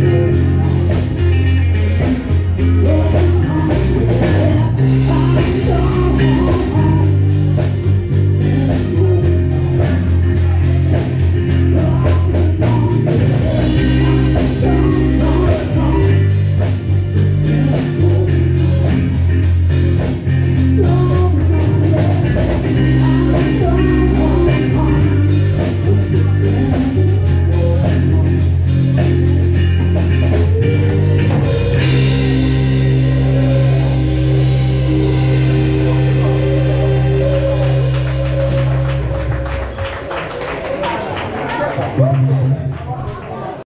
você.